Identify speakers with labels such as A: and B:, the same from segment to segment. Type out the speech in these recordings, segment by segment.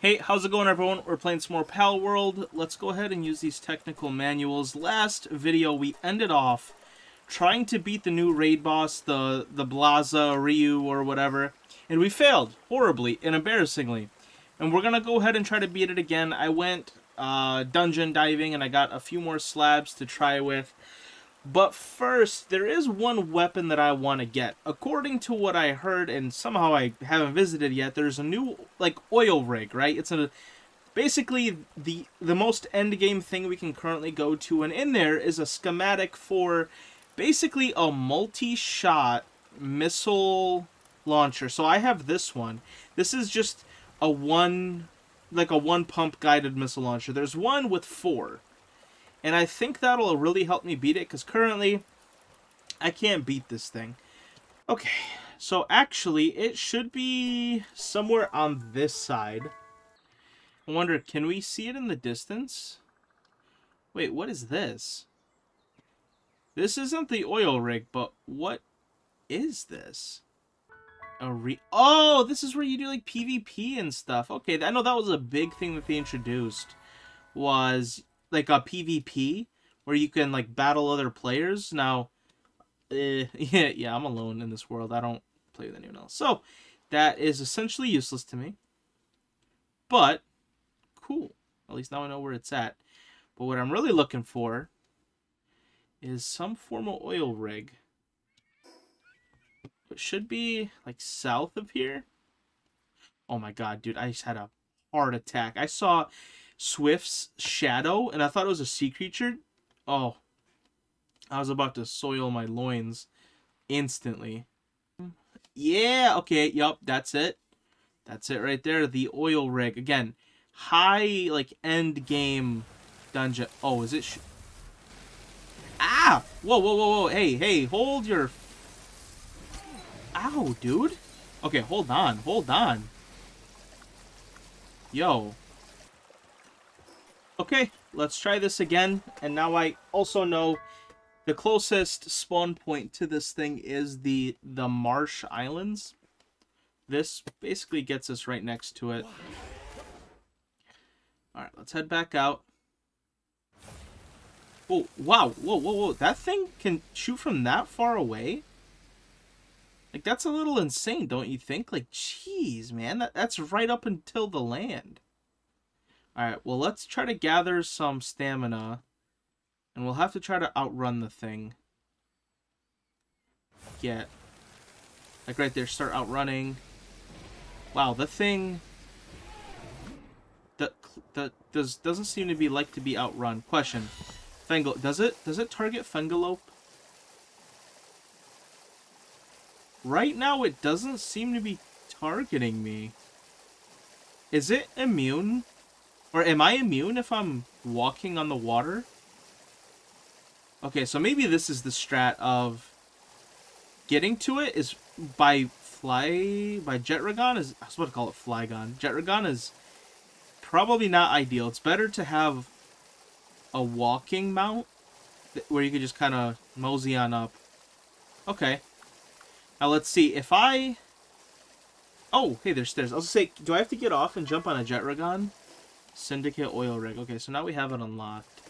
A: Hey, how's it going everyone? We're playing some more Palworld. Let's go ahead and use these technical manuals. Last video we ended off trying to beat the new raid boss, the, the Blaza Ryu or whatever, and we failed horribly and embarrassingly. And we're gonna go ahead and try to beat it again. I went uh, dungeon diving and I got a few more slabs to try with. But first, there is one weapon that I want to get. According to what I heard, and somehow I haven't visited yet, there's a new, like, oil rig, right? It's a basically the the most end game thing we can currently go to, and in there is a schematic for basically a multi-shot missile launcher. So I have this one. This is just a one, like a one pump guided missile launcher. There's one with four. And I think that'll really help me beat it, because currently, I can't beat this thing. Okay, so actually, it should be somewhere on this side. I wonder, can we see it in the distance? Wait, what is this? This isn't the oil rig, but what is this? A re- oh, this is where you do like PvP and stuff. Okay, I know that was a big thing that they introduced. Was like a PvP where you can like battle other players. Now, uh, yeah, yeah, I'm alone in this world. I don't play with anyone else. So that is essentially useless to me. But cool. At least now I know where it's at. But what I'm really looking for is some form of oil rig. It should be like south of here. Oh my god, dude, I just had a heart attack. I saw Swift's shadow, and I thought it was a sea creature. Oh, I was about to soil my loins instantly. Yeah, okay, yup, that's it. That's it right there, the oil rig. Again, high, like, end game dungeon. Oh, is it... ah! Whoa, whoa, whoa, whoa, hey, hey, hold your... Ow, dude. Okay, hold on, hold on. Yo, Okay, let's try this again. And now I also know the closest spawn point to this thing is the, the Marsh Islands. This basically gets us right next to it. Alright, let's head back out. Oh, wow. Whoa, whoa, whoa. That thing can shoot from that far away? Like, that's a little insane, don't you think? Like, jeez, man. That, that's right up until the land. Alright, well, let's try to gather some stamina. And we'll have to try to outrun the thing. Get. Like right there, start outrunning. Wow, the thing... The, the, does, doesn't seem to be like to be outrun. Question. Fengel, does it, does it target Fengalope? Right now, it doesn't seem to be targeting me. Is it immune or am I immune if I'm walking on the water? Okay, so maybe this is the strat of getting to it is by fly by Jetragon is I was about to call it Flygon. Jetragon is probably not ideal. It's better to have a walking mount where you can just kind of mosey on up. Okay. Now let's see if I. Oh, hey, there's stairs. I was say, do I have to get off and jump on a Jetragon? Syndicate oil rig. Okay, so now we have it unlocked.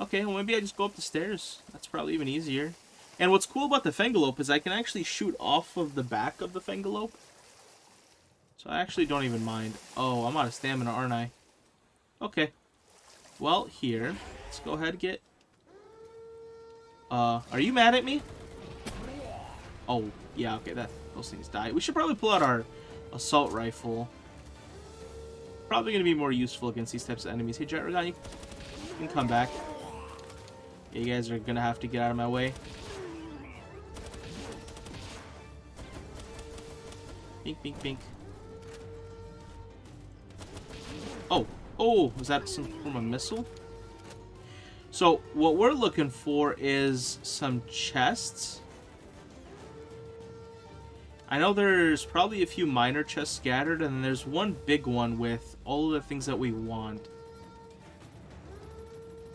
A: Okay, well maybe I just go up the stairs. That's probably even easier. And what's cool about the Fengalope is I can actually shoot off of the back of the Fengalope. So I actually don't even mind. Oh, I'm out of stamina, aren't I? Okay. Well, here. Let's go ahead and get... Uh, are you mad at me? Oh, yeah, okay, that those things die. We should probably pull out our assault rifle probably going to be more useful against these types of enemies. Hey, Jetragon, you can come back. You guys are going to have to get out of my way. Bink, bink, bink. Oh, oh, was that some form of missile? So, what we're looking for is some chests. I know there's probably a few minor chests scattered, and then there's one big one with all the things that we want.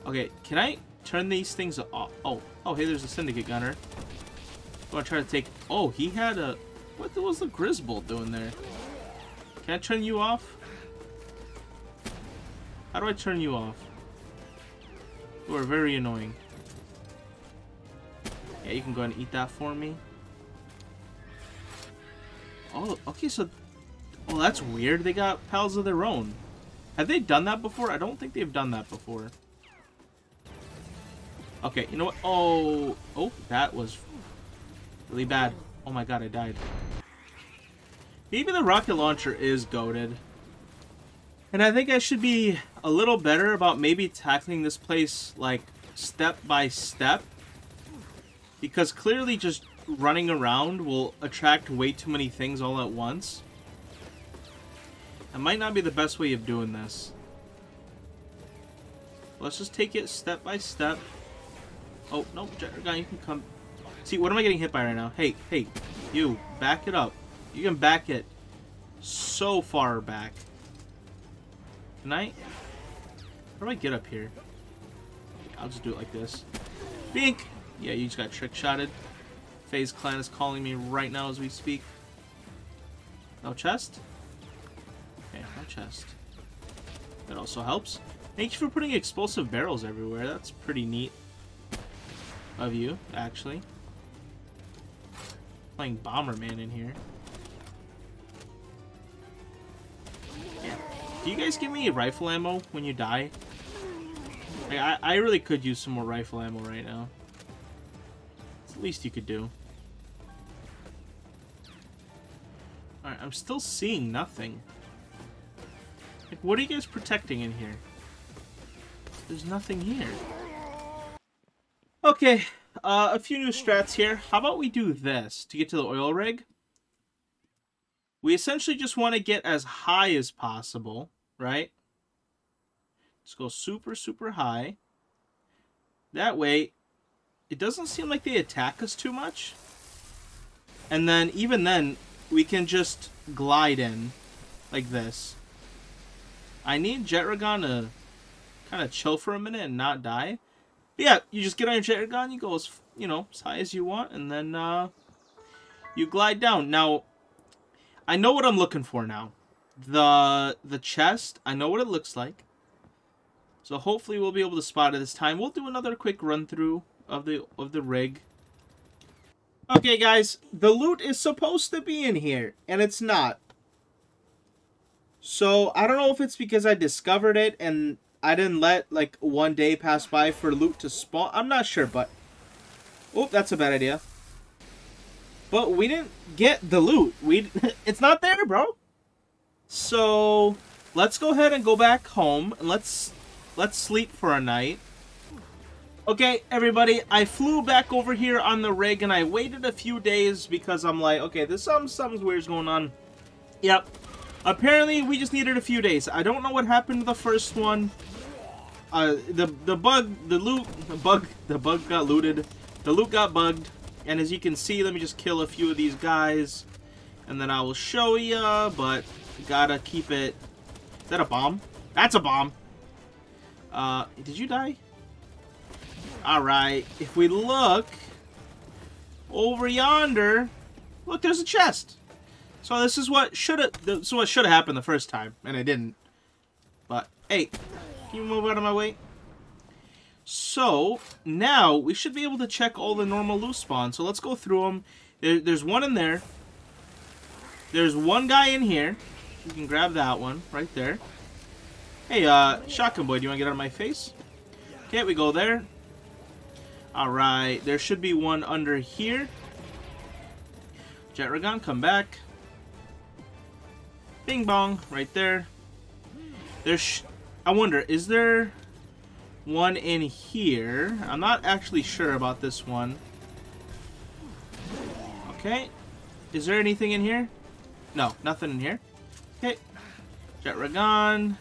A: Okay, can I turn these things off? Oh, oh, hey, there's a Syndicate Gunner. I'm gonna try to take... Oh, he had a... What was the Grizzbolt doing there? Can I turn you off? How do I turn you off? You are very annoying. Yeah, you can go and eat that for me. Oh, okay, so... Oh, that's weird. They got pals of their own. Have they done that before? I don't think they've done that before. Okay, you know what? Oh, oh, that was really bad. Oh my god, I died. Maybe the rocket launcher is goaded. And I think I should be a little better about maybe tackling this place, like, step by step. Because clearly just running around will attract way too many things all at once. It might not be the best way of doing this. Let's just take it step by step. Oh, no, you can come. See, what am I getting hit by right now? Hey, hey, you, back it up. You can back it so far back. Can I? How do I get up here? I'll just do it like this. Bink! Yeah, you just got trick shotted. FaZe Clan is calling me right now as we speak. No chest? Okay, no chest. That also helps. Thank you for putting explosive barrels everywhere. That's pretty neat of you, actually. Playing Bomberman in here. Yeah. Do you guys give me rifle ammo when you die? I, I really could use some more rifle ammo right now. It's the least you could do. Alright, I'm still seeing nothing. Like, what are you guys protecting in here? There's nothing here. Okay, uh, a few new strats here. How about we do this to get to the oil rig? We essentially just want to get as high as possible, right? Let's go super, super high. That way, it doesn't seem like they attack us too much. And then, even then, we can just glide in like this. I need Jetragon to kind of chill for a minute and not die. But yeah, you just get on your Jetragon, you go as, you know, as high as you want, and then uh, you glide down. Now, I know what I'm looking for now. The the chest, I know what it looks like. So hopefully we'll be able to spot it this time. We'll do another quick run through of the of the rig. Okay, guys, the loot is supposed to be in here, and it's not. So, I don't know if it's because I discovered it and I didn't let, like, one day pass by for loot to spawn. I'm not sure, but... Oh, that's a bad idea. But we didn't get the loot. We It's not there, bro. So, let's go ahead and go back home. And let's, let's sleep for a night. Okay, everybody, I flew back over here on the rig, and I waited a few days because I'm like, okay, there's some something's weird going on. Yep. Apparently, we just needed a few days. I don't know what happened to the first one. Uh, the the bug, the loot, the bug, the bug got looted. The loot got bugged. And as you can see, let me just kill a few of these guys. And then I will show ya, but gotta keep it... Is that a bomb? That's a bomb! Uh, did you die? Alright, if we look over yonder, look, there's a chest. So this is what should have is what should have happened the first time, and it didn't. But hey, can you move out of my way? So, now, we should be able to check all the normal loot spawns. So let's go through them. There, there's one in there. There's one guy in here. You can grab that one right there. Hey, uh, Shotgun Boy, do you want to get out of my face? Okay, we go there. Alright, there should be one under here. Jetragon, come back. Bing bong, right there. There's, I wonder, is there one in here. I'm not actually sure about this one. Okay. Is there anything in here? No, nothing in here. Okay. Jetragon.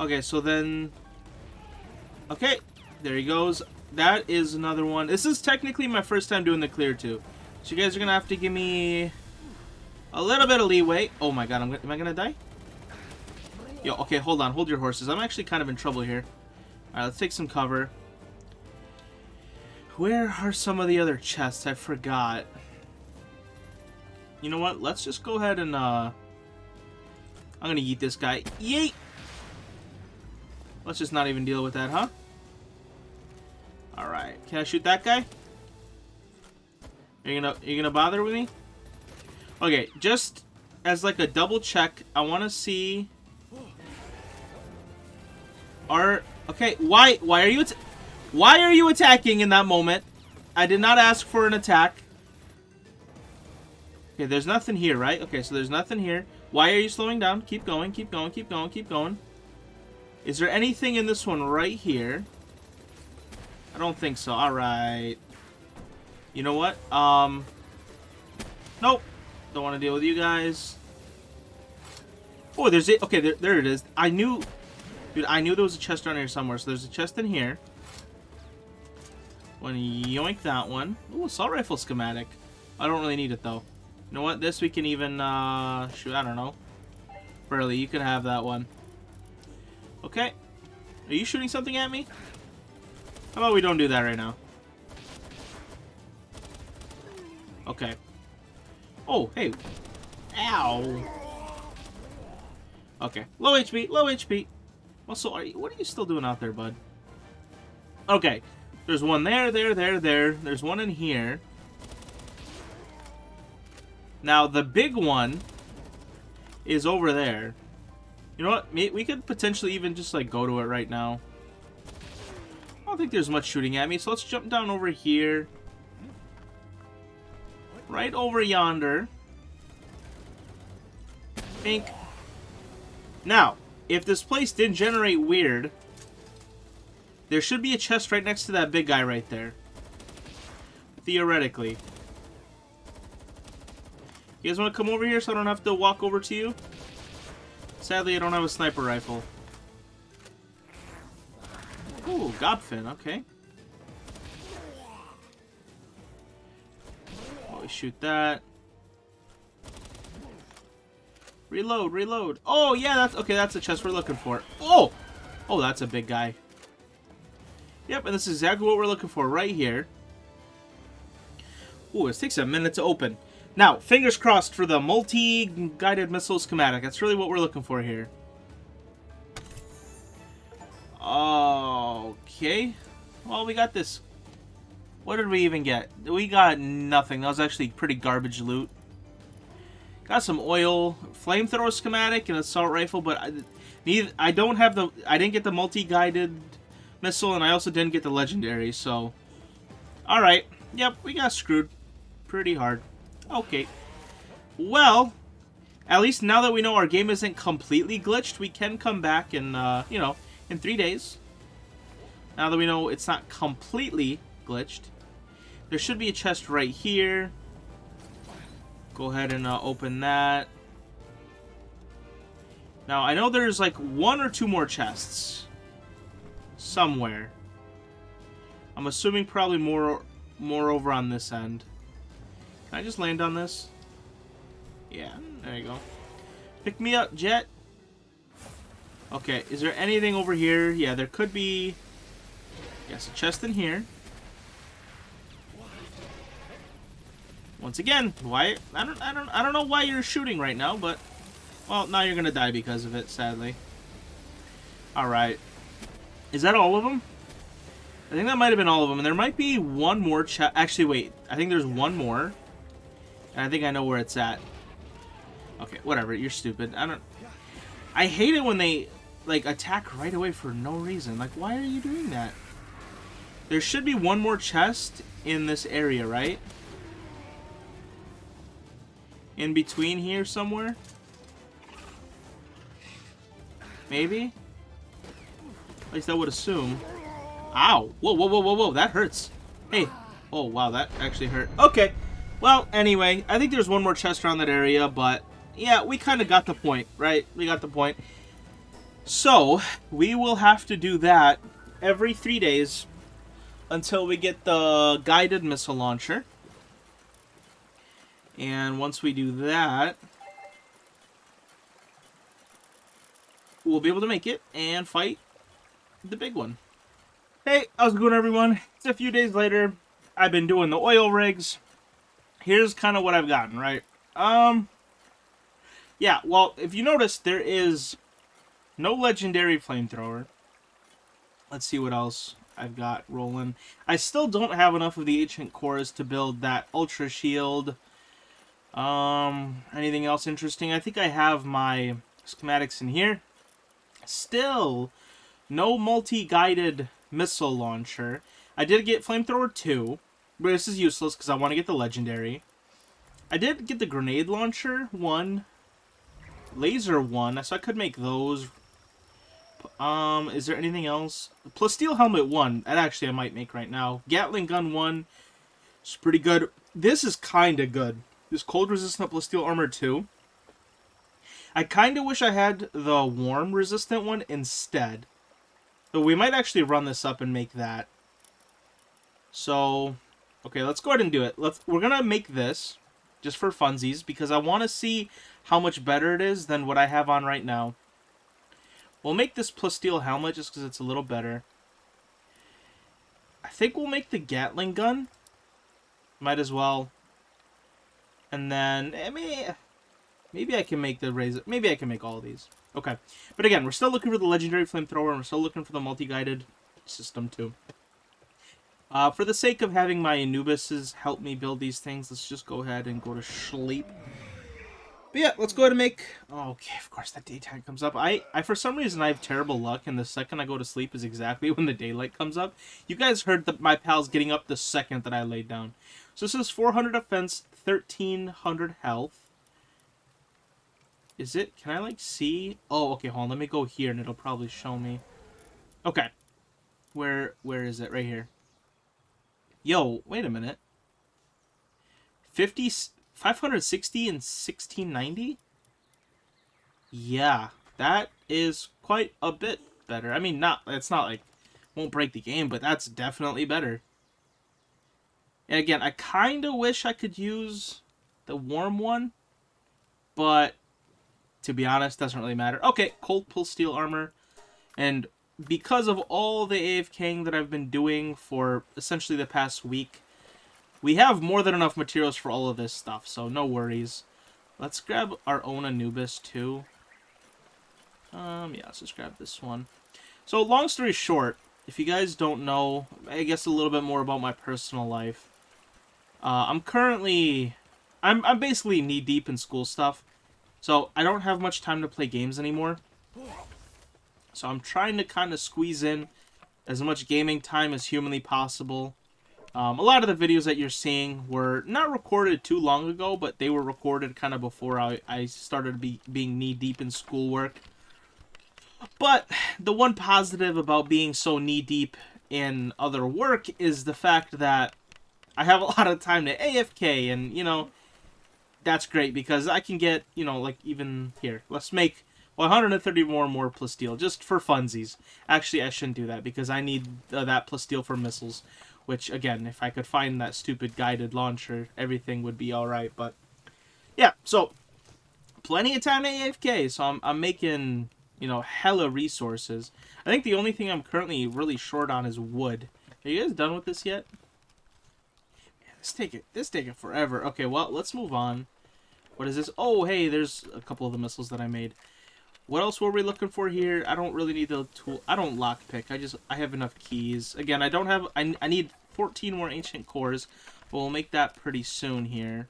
A: Okay, so then... Okay, there he goes. That is another one. This is technically my first time doing the clear too. So you guys are going to have to give me a little bit of leeway. Oh my god, I'm, am I going to die? Yo, okay, hold on. Hold your horses. I'm actually kind of in trouble here. Alright, let's take some cover. Where are some of the other chests? I forgot. You know what? Let's just go ahead and, uh... I'm gonna eat this guy. Yeet! Let's just not even deal with that, huh? Alright. Can I shoot that guy? Are you gonna, are you gonna bother with me? Okay, just as like a double check, I want to see... Are... Okay, why, why are you... Why are you attacking in that moment? I did not ask for an attack. Okay, there's nothing here, right? Okay, so there's nothing here. Why are you slowing down? Keep going, keep going, keep going, keep going. Is there anything in this one right here? I don't think so. Alright. You know what? Um... Nope. Don't want to deal with you guys. Oh, there's it. Okay, there, there it is. I knew... Dude, I knew there was a chest down here somewhere. So there's a chest in here. Want to yoink that one. Ooh, assault rifle schematic. I don't really need it, though. You know what? This we can even, uh... Shoot, I don't know. Burley, you can have that one. Okay. Are you shooting something at me? How about we don't do that right now? Okay. Oh, hey. Ow. Okay. Low HP, low HP. Also, are you, what are you still doing out there, bud? Okay. There's one there, there, there, there. There's one in here. Now, the big one is over there. You know what? We could potentially even just, like, go to it right now. Don't think there's much shooting at me, so let's jump down over here. Right over yonder. Pink. Now, if this place didn't generate weird, there should be a chest right next to that big guy right there. Theoretically. You guys want to come over here so I don't have to walk over to you? Sadly, I don't have a sniper rifle. Gobfin, okay. Oh, Always shoot that. Reload, reload. Oh, yeah, that's... Okay, that's the chest we're looking for. Oh! Oh, that's a big guy. Yep, and this is exactly what we're looking for right here. Ooh, it takes a minute to open. Now, fingers crossed for the multi-guided missile schematic. That's really what we're looking for here. Oh, Okay. Well, we got this. What did we even get? We got nothing. That was actually pretty garbage loot. Got some oil, flamethrower schematic, and assault rifle, but I, neither, I don't have the... I didn't get the multi-guided missile, and I also didn't get the legendary, so... Alright. Yep, we got screwed. Pretty hard. Okay. Well, at least now that we know our game isn't completely glitched, we can come back in, uh, you know, in three days. Now that we know it's not completely glitched. There should be a chest right here. Go ahead and uh, open that. Now, I know there's like one or two more chests. Somewhere. I'm assuming probably more, more over on this end. Can I just land on this? Yeah, there you go. Pick me up, Jet. Okay, is there anything over here? Yeah, there could be... Yes, a chest in here. Once again, why... I don't, I don't, I don't know why you're shooting right now, but... Well, now you're gonna die because of it, sadly. Alright. Is that all of them? I think that might have been all of them. And there might be one more chest. Actually, wait. I think there's one more. And I think I know where it's at. Okay, whatever. You're stupid. I don't... I hate it when they, like, attack right away for no reason. Like, why are you doing that? There should be one more chest in this area, right? In between here somewhere? Maybe? At least I would assume. Ow! Whoa, whoa, whoa, whoa, whoa, that hurts. Hey. Oh, wow, that actually hurt. Okay. Well, anyway, I think there's one more chest around that area, but yeah, we kind of got the point, right? We got the point. So, we will have to do that every three days until we get the guided missile launcher. And once we do that, we'll be able to make it and fight the big one. Hey, how's it going everyone? It's a few days later. I've been doing the oil rigs here's kind of what I've gotten, right? Um, Yeah, well, if you notice, there is no legendary flamethrower. Let's see what else I've got rolling. I still don't have enough of the ancient cores to build that ultra shield. Um, anything else interesting? I think I have my schematics in here. Still, no multi-guided missile launcher. I did get Flamethrower 2, but this is useless because I want to get the Legendary. I did get the Grenade Launcher 1, Laser 1, so I could make those. Um, is there anything else? Plasteel Helmet 1, that actually I might make right now. Gatling Gun 1, it's pretty good. This is kind of good. This Cold Resistant Plasteel Armor 2. I kind of wish I had the Warm Resistant one instead. So we might actually run this up and make that. So, okay, let's go ahead and do it. Let's. We're gonna make this just for funsies because I want to see how much better it is than what I have on right now. We'll make this plasteel helmet just because it's a little better. I think we'll make the Gatling gun. Might as well. And then, I mean, maybe I can make the razor. Maybe I can make all these. Okay. But again, we're still looking for the legendary flamethrower, and we're still looking for the multi-guided system, too. Uh, for the sake of having my Anubises help me build these things, let's just go ahead and go to sleep. But yeah, let's go ahead and make... Oh, okay, of course, that daytime comes up. I, I, for some reason, I have terrible luck, and the second I go to sleep is exactly when the daylight comes up. You guys heard that my pals getting up the second that I laid down. So this is 400 offense, 1300 health. Is it? Can I, like, see? Oh, okay, hold on. Let me go here, and it'll probably show me. Okay. Where, where is it? Right here. Yo, wait a minute. 50, 560 and 1690? Yeah, that is quite a bit better. I mean, not, it's not like, won't break the game, but that's definitely better. And again, I kind of wish I could use the warm one, but to be honest, doesn't really matter. Okay, cold plasteel armor. And because of all the AFKing that I've been doing for essentially the past week, we have more than enough materials for all of this stuff, so no worries. Let's grab our own Anubis, too. Um, yeah, let's just grab this one. So, long story short, if you guys don't know, I guess a little bit more about my personal life. Uh, I'm currently... I'm, I'm basically knee-deep in school stuff. So, I don't have much time to play games anymore. So I'm trying to kind of squeeze in as much gaming time as humanly possible. Um, a lot of the videos that you're seeing were not recorded too long ago, but they were recorded kind of before I, I started be, being knee-deep in schoolwork. But the one positive about being so knee-deep in other work is the fact that I have a lot of time to AFK, and, you know, that's great because I can get, you know, like even here. Let's make 130 more more plus plasteel, just for funsies. Actually, I shouldn't do that, because I need uh, that plasteel for missiles. Which, again, if I could find that stupid guided launcher, everything would be alright, but... Yeah, so, plenty of time to AFK, so I'm, I'm making, you know, hella resources. I think the only thing I'm currently really short on is wood. Are you guys done with this yet? Man, this take it, this take it forever. Okay, well, let's move on. What is this? Oh, hey, there's a couple of the missiles that I made. What else were we looking for here? I don't really need the tool. I don't lockpick. I just, I have enough keys. Again, I don't have, I, I need 14 more ancient cores, but we'll make that pretty soon here.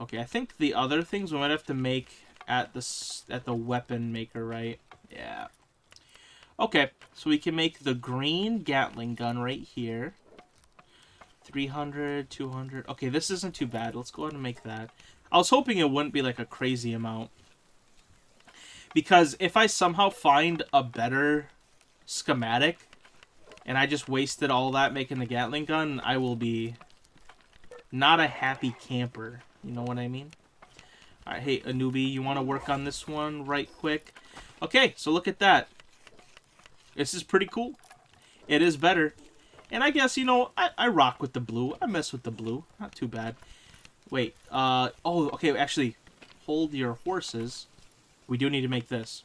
A: Okay, I think the other things we might have to make at the, at the weapon maker, right? Yeah. Okay, so we can make the green Gatling gun right here. 300, 200. Okay, this isn't too bad. Let's go ahead and make that. I was hoping it wouldn't be like a crazy amount. Because if I somehow find a better schematic, and I just wasted all that making the Gatling gun, I will be not a happy camper. You know what I mean? Alright, hey, Anubi, you want to work on this one right quick? Okay, so look at that. This is pretty cool. It is better. And I guess, you know, I, I rock with the blue. I mess with the blue. Not too bad. Wait, uh, oh, okay, actually, hold your horses. We do need to make this.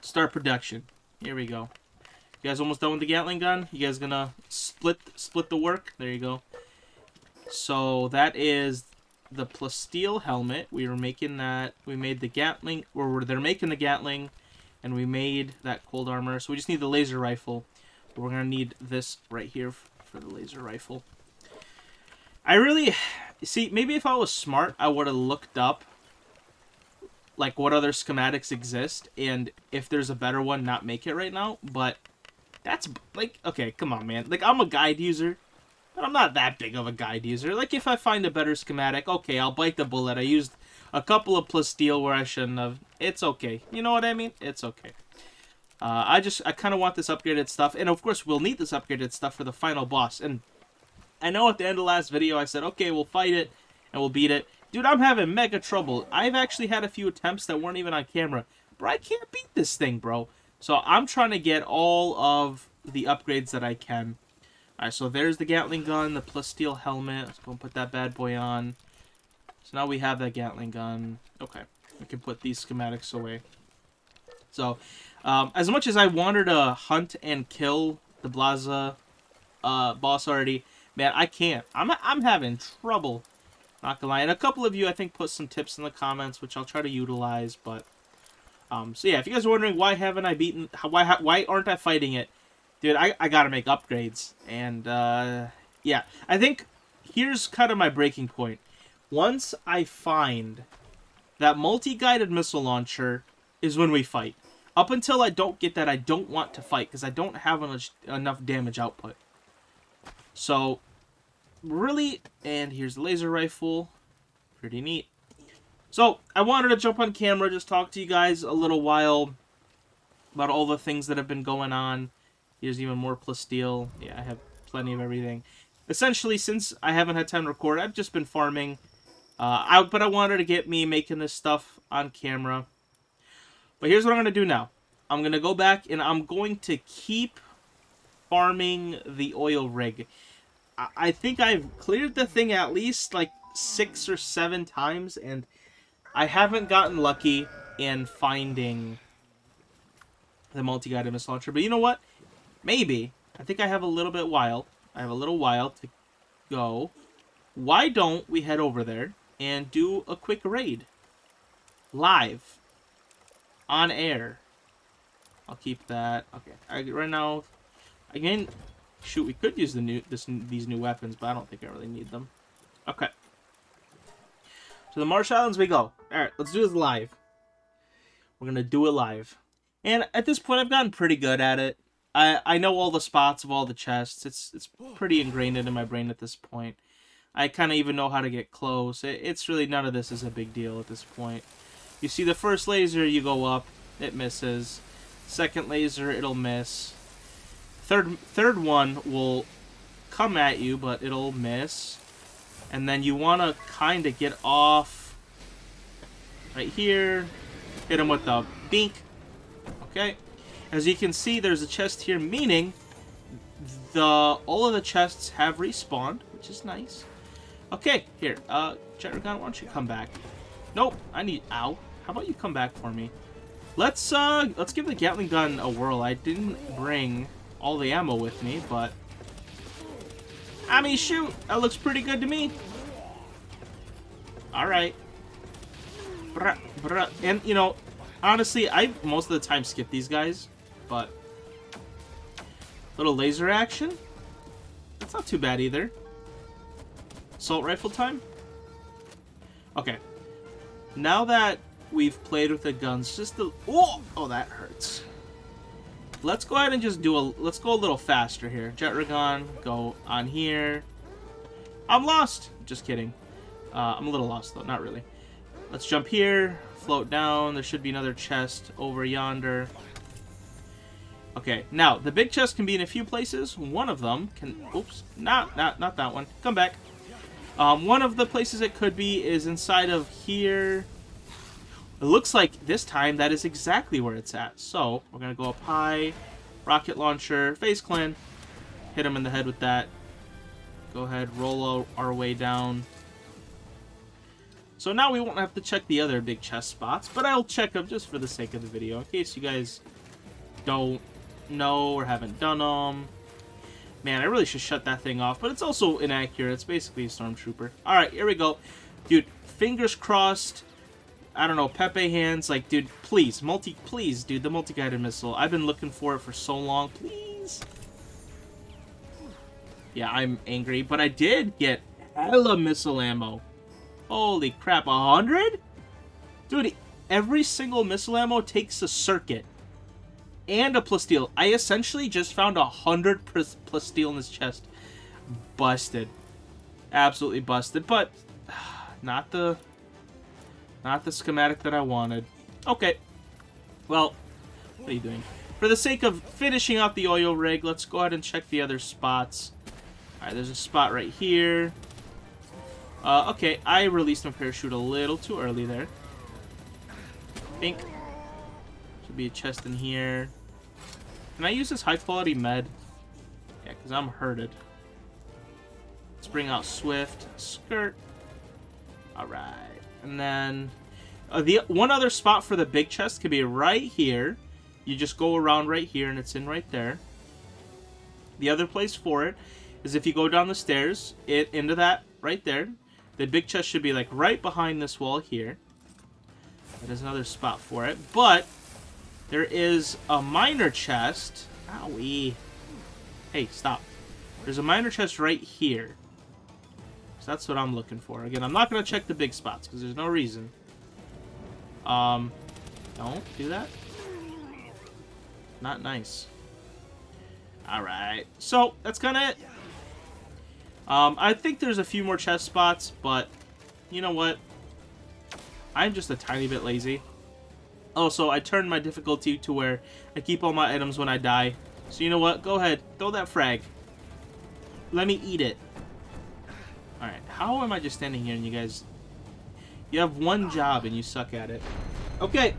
A: Start production. Here we go. You guys almost done with the Gatling gun? You guys gonna split split the work? There you go. So that is the plasteel helmet. We were making that. We made the Gatling, or they're making the Gatling, and we made that cold armor. So we just need the laser rifle. We're gonna need this right here for the laser rifle. I really see. Maybe if I was smart, I would have looked up like what other schematics exist, and if there's a better one, not make it right now. But that's like okay, come on, man. Like I'm a guide user. But I'm not that big of a guide user. Like, if I find a better schematic, okay, I'll bite the bullet. I used a couple of plasteel where I shouldn't have. It's okay. You know what I mean? It's okay. Uh, I just, I kind of want this upgraded stuff. And, of course, we'll need this upgraded stuff for the final boss. And I know at the end of the last video, I said, okay, we'll fight it and we'll beat it. Dude, I'm having mega trouble. I've actually had a few attempts that weren't even on camera. But I can't beat this thing, bro. So I'm trying to get all of the upgrades that I can. Alright, so there's the Gatling gun, the plasteel helmet. Let's go and put that bad boy on. So now we have that Gatling gun. Okay, we can put these schematics away. So, um, as much as I wanted to hunt and kill the Blaza uh, boss already, man, I can't. I'm, I'm having trouble. Not gonna lie. And a couple of you, I think, put some tips in the comments, which I'll try to utilize. But, um, so yeah, if you guys are wondering why haven't I beaten, why, why aren't I fighting it? dude, I, I gotta make upgrades. And, uh, yeah. I think here's kind of my breaking point. Once I find that multi-guided missile launcher is when we fight. Up until I don't get that, I don't want to fight because I don't have enough, enough damage output. So, really, and here's the laser rifle. Pretty neat. So, I wanted to jump on camera, just talk to you guys a little while about all the things that have been going on. Here's even more plasteel. Yeah, I have plenty of everything. Essentially, since I haven't had time to record, I've just been farming. Uh, I, but I wanted to get me making this stuff on camera. But here's what I'm going to do now. I'm going to go back and I'm going to keep farming the oil rig. I, think I've cleared the thing at least like six or seven times and I haven't gotten lucky in finding the multi-guided missile launcher. But you know what? Maybe. I think I have a little bit while. I have a little while to go. Why don't we head over there and do a quick raid? Live. On air. I'll keep that. Okay. I, right now, again, shoot, we could use the new this these new weapons, but I don't think I really need them. Okay. To the Marsh Islands we go. Alright, let's do this live. We're gonna do it live. And at this point, I've gotten pretty good at it. I I know all the spots of all the chests. It's it's pretty ingrained into my brain at this point. I kind of even know how to get close. It, it's really none of this is a big deal at this point. You see the first laser, you go up, it misses. Second laser, it'll miss. Third third one will come at you, but it'll miss. And then you want to kind of get off right here. Hit him with the bink. Okay. As you can see, there's a chest here, meaning the all of the chests have respawned, which is nice. Okay, here, uh, Jetragon, why don't you come back? Nope, I need, ow. How about you come back for me? Let's, uh, let's give the Gatling gun a whirl. I didn't bring all the ammo with me, but... I mean, shoot, that looks pretty good to me. Alright. And, you know, honestly, I most of the time skip these guys but... Little laser action? That's not too bad either. Assault rifle time? Okay. Now that we've played with the guns, just the... Oh! Oh, that hurts. Let's go ahead and just do a... Let's go a little faster here. Jetragon, go on here. I'm lost! Just kidding. Uh, I'm a little lost, though. Not really. Let's jump here, float down. There should be another chest over yonder. Okay, now, the big chest can be in a few places. One of them can... Oops, not, not, not that one. Come back. Um, one of the places it could be is inside of here. It looks like this time that is exactly where it's at. So, we're going to go up high. Rocket launcher. FaZe Clan. Hit him in the head with that. Go ahead, roll our way down. So now we won't have to check the other big chest spots, but I'll check them just for the sake of the video, in case you guys don't know or haven't done them. Man, I really should shut that thing off, but it's also inaccurate. It's basically a stormtrooper. Alright, here we go. Dude, fingers crossed. I don't know, Pepe hands. Like, dude, please, multi, please, dude, the multi-guided missile. I've been looking for it for so long. Please. Yeah, I'm angry, but I did get hella missile ammo. Holy crap, a hundred? Dude, every single missile ammo takes a circuit. And a plasteel. I essentially just found a hundred plasteel in this chest. Busted. Absolutely busted, but not the not the schematic that I wanted. Okay. Well, what are you doing? For the sake of finishing out the oil rig, let's go ahead and check the other spots. Alright, there's a spot right here. Uh, okay, I released my parachute a little too early there. Think. Should be a chest in here. Can I use this high quality med? Yeah, because I'm hurted. Let's bring out Swift. Skirt. Alright. And then... Uh, the One other spot for the big chest could be right here. You just go around right here and it's in right there. The other place for it is if you go down the stairs it into that right there. The big chest should be like right behind this wall here. That is another spot for it. But there is a minor chest. Owie. Hey, stop. There's a minor chest right here. So that's what I'm looking for. Again, I'm not going to check the big spots because there's no reason. Um, don't do that. Not nice. Alright. So, that's kind of it. Um, I think there's a few more chest spots, but you know what? I'm just a tiny bit lazy. Also, I turned my difficulty to where I keep all my items when I die. So you know what? Go ahead. Throw that frag. Let me eat it. Alright, how am I just standing here and you guys... You have one job and you suck at it. Okay,